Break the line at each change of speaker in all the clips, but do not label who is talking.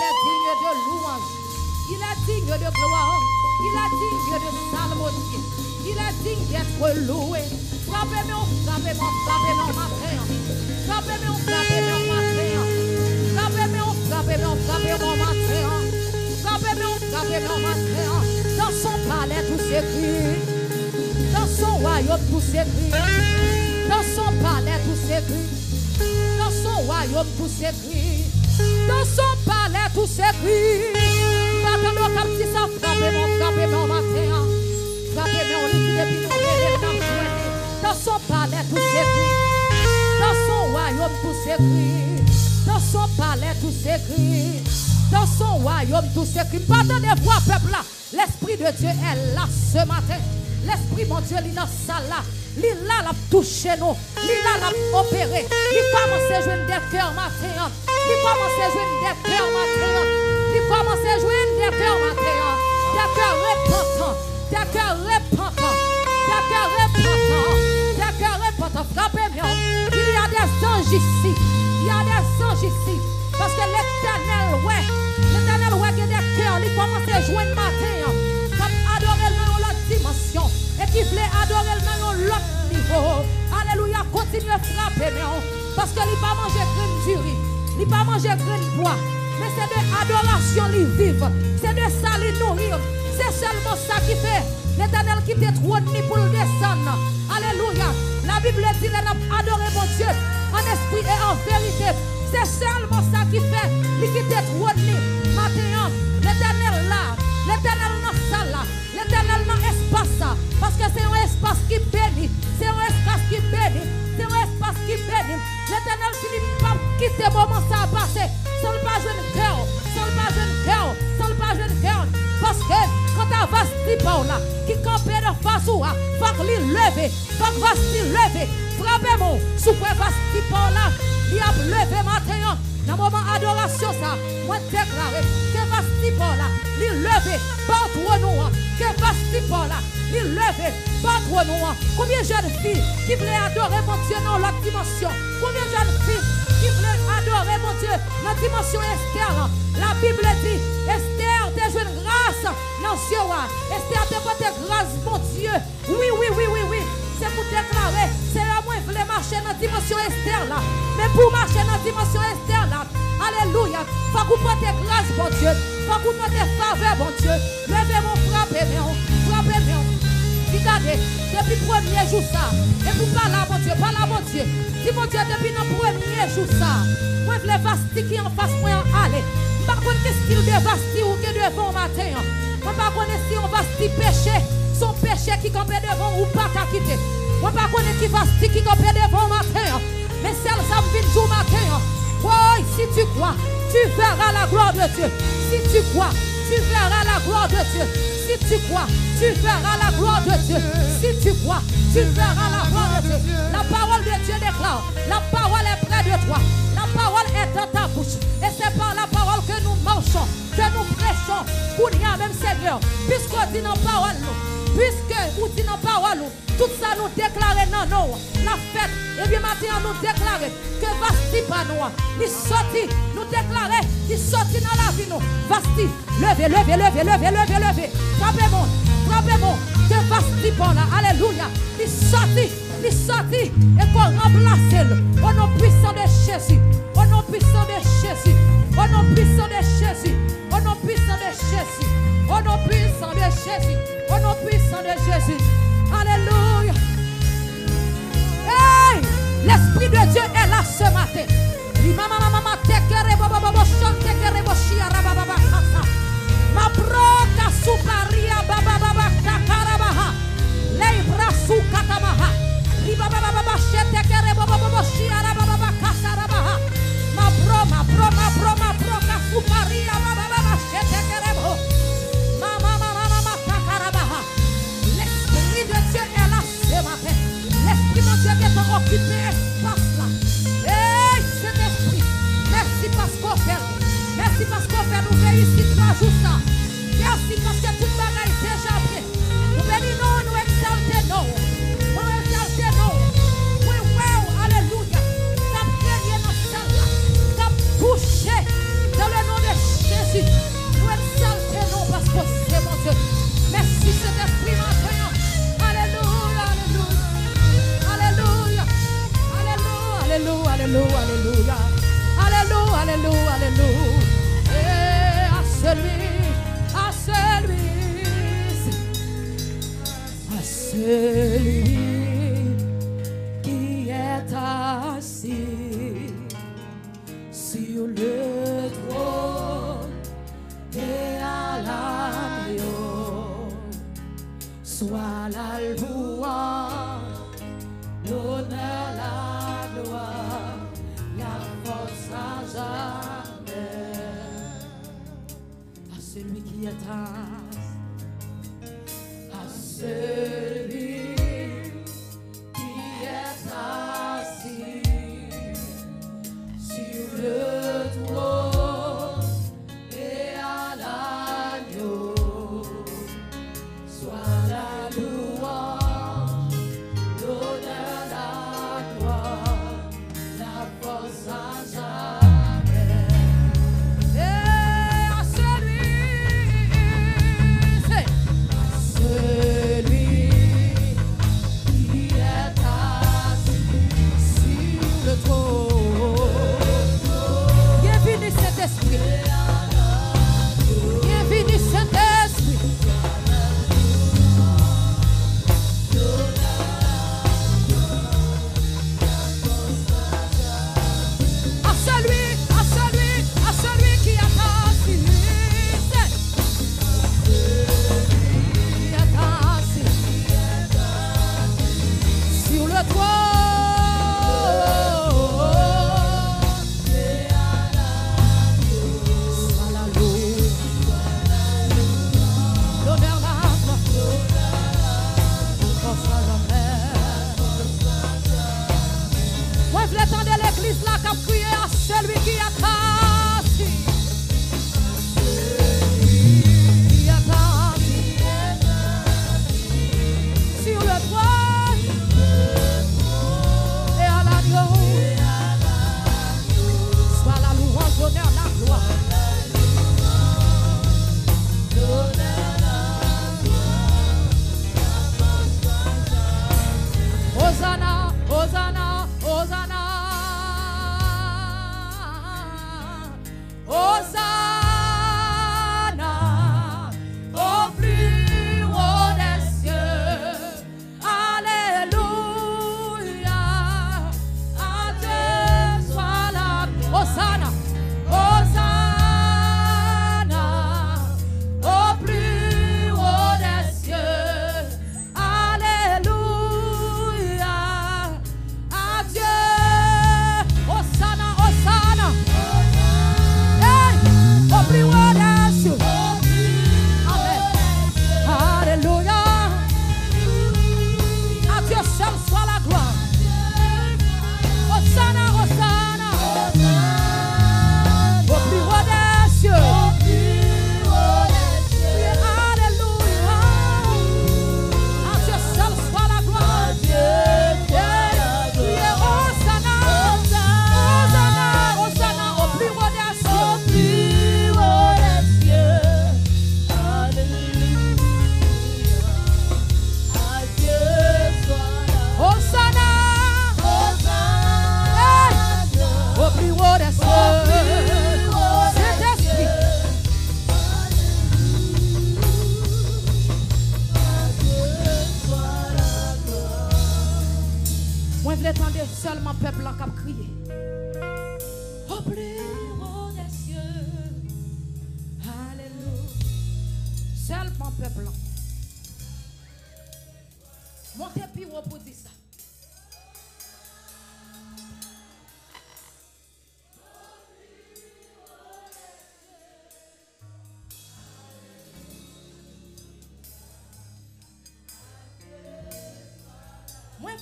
est digne de louange. Il est digne de gloire. Il est digne de salmodier. Il est digne d'être loué. Frappez-moi, frappez-moi, frappez-moi matin. Frappez-moi, frappez-moi matin. Frappez-moi, frappez-moi, frappez-moi matin. Frappez-moi, frappez-moi matin. Dans son palais tout s'écrit. Dans son royaume tout s'écrit. Dans son palais tout s'écrit. Dans son royaume tout s'écrit. Dans son palais dans son palais tout s'écrit. Dans son royaume tout s'écrit. Dans son palais tout s'écrit. Dans son royaume tout s'écrit. Pardonnez voix peuple là. L'Esprit de Dieu est là ce matin. L'Esprit, mon Dieu, il est dans salle là. Il là, l'a touché nous. Il là, l'a opéré. Il commence à jouer des cœurs matin. Il commence à jouer des cœurs matin. Il commence à jouer des cœurs matin. Des cœurs repentants. Des cœurs Parce que l'éternel, ouais. L'éternel, ouais, y a des cœurs. Il commence à le matin. Comme adorer dans l'autre dimension. Et qui voulait adorer dans l'autre niveau. Alléluia. Continue à frapper, mais parce que il pas manger graine du riz. Il pas manger graine bois. Mais c'est de adoration lui vivre. C'est de ça lui nourrir. C'est seulement ça qui fait. L'éternel qui t'est trop pour le descendre. Alléluia. La Bible dit qu'il a adoré mon Dieu en esprit et en vérité. C'est seulement ça qui fait. T'est trop Maintenant, l'éternel là. L'éternel dans ça là. L'éternel dans espace là. Parce que c'est un espace qui bénit. C'est un espace qui bénit. C'est un espace qui bénit. L'éternel finit pas quitter le moment ça a passé. Sans le pas jeune cœur. Sans le pas jeune cœur. Sans le pas jeune cœur. Parce que quand tu vas ce là, qui campait de face ou faut que lui lever. Faut que va se lever. Frappez-moi. Sous quoi va ce là, il a levé matin. Dans le moment adoration ça, moi déclarer que va ce là, il levé. Pas trop nous. Que va ce là, il levé. Pas trop nous. Combien de jeunes filles qui voulaient adorer mon Dieu dans l'autre dimension? Combien de jeunes filles qui voulaient adorer mon Dieu dans la dimension externe? La Bible dit, t'es une grâce dans ce roi. Esther, t'es pas grâce, mon Dieu? Oui, oui, oui, oui, oui. C'est pour déclarer, c'est à moi qui voulais marcher dans la dimension externe là. Mais pour marcher dans la Alléluia. Faut que vous portez grâce, mon Dieu. Faut que vous portez faveur, mon Dieu. Levez mon frappez, mon frappez, mon Regardez, depuis le premier jour ça, et vous parlez à mon Dieu, parlez à mon Dieu. Dis mon Dieu, depuis le premier jour ça, moi je voulais vasti qui en face, moi aller. Pas qu'est-ce qu'il de vasti ou que devant matin. Je ne pas si on vasti péché, son péché qui campait devant ou pas qu'à quitter. Je ne pas qui vasti qui campait devant matin. Mais celle ça vient tout matin. Oui, si tu crois, tu verras la gloire de Dieu. Si tu crois, tu verras la gloire de Dieu. Si tu crois, tu verras la gloire de Dieu. Si tu crois, tu verras la gloire de Dieu. La parole de Dieu déclare, la parole est près de toi. La parole est dans ta bouche. Et c'est par la parole que nous marchons, que nous prêchons. Pour y a même Seigneur, puisqu'on dit nos paroles, puisque vous dit nos paroles, tout ça nous déclare non, non. La fête, et bien maintenant nous déclare que Vasti pas nous. Il sorti, nous déclarer, il sorti dans la vie nous. Vasti, levez, levez, levez, levez, levez, levez. Frappez-moi, frappez-moi, que Vasti pas là. Alléluia. Il sorti, il sorti, et qu'on remplace. Au nom puissant de Jésus, au nom puissant de Jésus, au nom puissant de Jésus, au nom puissant de Jésus, au nom puissant de Jésus, au nom puissant de Jésus. Alléluia. Hey! L'Esprit de Dieu est là justa. Dios sí que se. celui qui est atrás.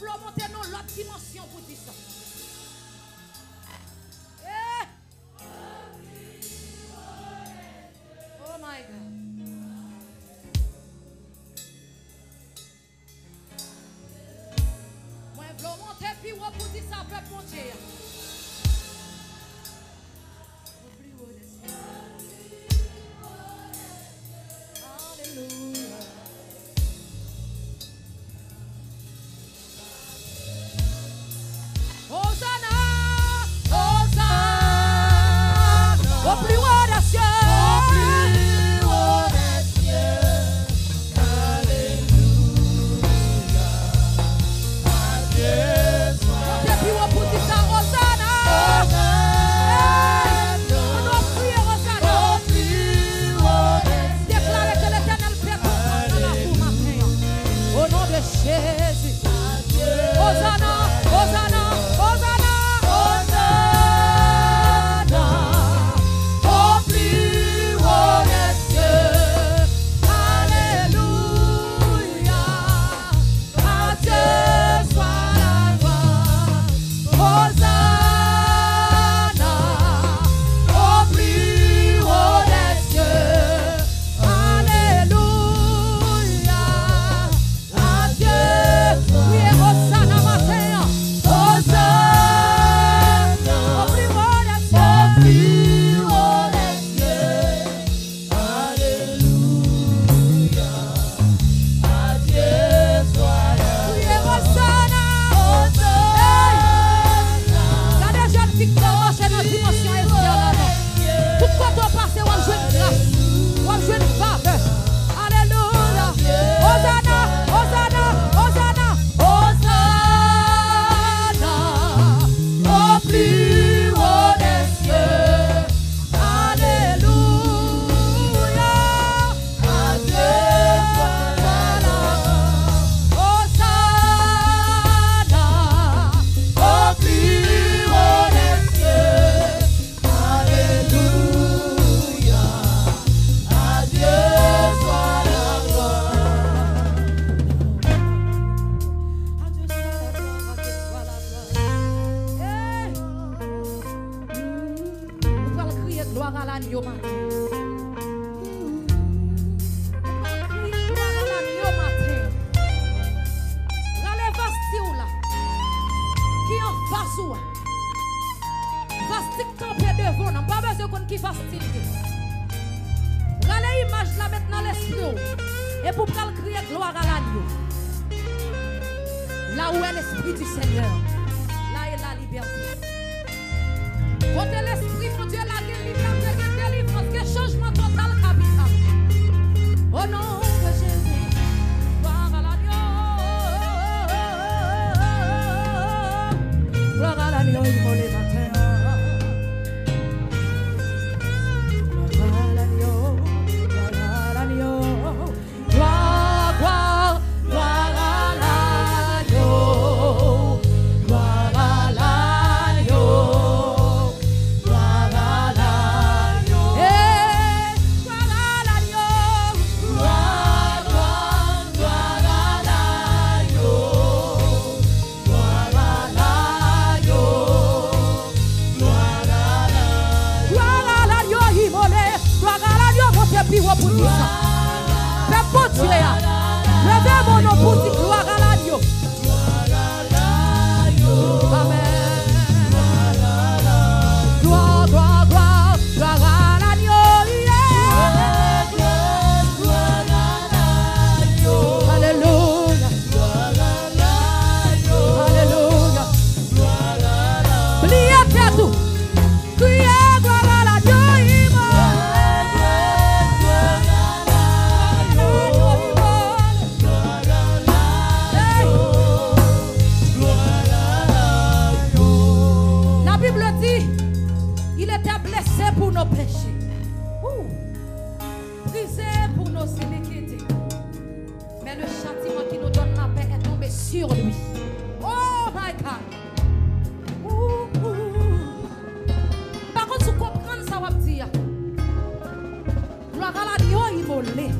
pour monter dans l'autre dimension pour dire ça. yo mati. Victoire nan yo mati. Rale vasti ou la. Ki an vasi ou. Vasti kampe devon nan. Ba bezè kon ki vasti li. Rale imaj la met nan l'esprit ou. E pou pral kriye gloire al agneau. Là où est l'Esprit du Seigneur, là est la liberté. Gloire à l'agneau, immolé il était blessé pour nos péchés. Brisé pour nos iniquités. Mais le châtiment qui nous donne la paix est tombé sur lui. Oh my God. Par contre, vous comprenez ça, va dire. Gloire à la Dieu, il volé.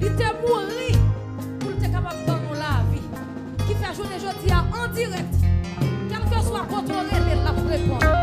Il était mort pour être capable de donner la vie. Qui fait journée jeudi en direct. sans contrôler, mais la
répondre.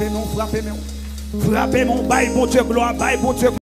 Frappez-moi, frappez-moi. Frappez-moi, bail, bon Dieu, gloire, bail, bon Dieu.